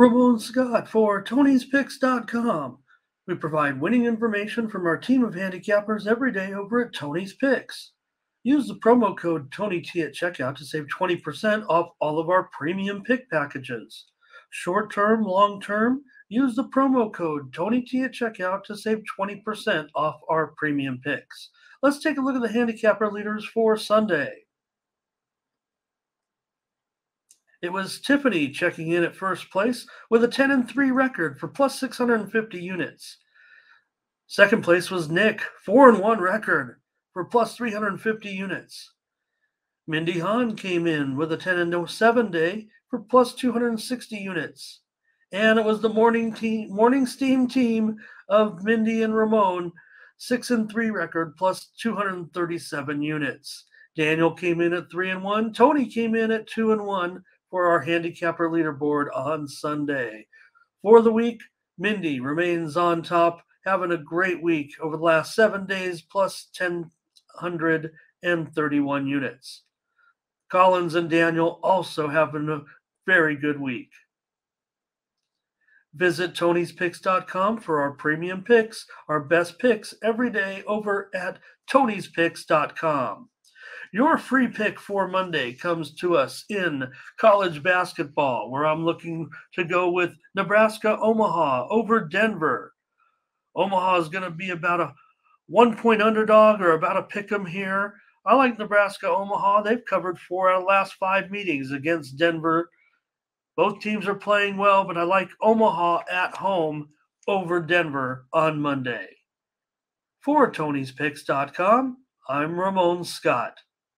Ramon Scott for Tony'sPicks.com. We provide winning information from our team of handicappers every day over at Tony's Picks. Use the promo code TonyT at checkout to save 20% off all of our premium pick packages. Short term, long term, use the promo code TonyT at checkout to save 20% off our premium picks. Let's take a look at the handicapper leaders for Sunday. It was Tiffany checking in at first place with a 10 and 3 record for plus 650 units. Second place was Nick, 4 and 1 record for plus 350 units. Mindy Hahn came in with a 10 and 7 day for plus 260 units. And it was the morning team morning steam team of Mindy and Ramon, 6 and 3 record plus 237 units. Daniel came in at 3 and 1, Tony came in at 2 and 1 for our handicapper leaderboard on Sunday. For the week, Mindy remains on top, having a great week over the last seven days, plus 1,031 units. Collins and Daniel also having a very good week. Visit Tony'sPicks.com for our premium picks, our best picks every day over at Tony'sPicks.com. Your free pick for Monday comes to us in college basketball, where I'm looking to go with Nebraska Omaha over Denver. Omaha is going to be about a one point underdog or about a pick 'em here. I like Nebraska Omaha. They've covered four out of the last five meetings against Denver. Both teams are playing well, but I like Omaha at home over Denver on Monday. For Tony'sPicks.com, I'm Ramon Scott.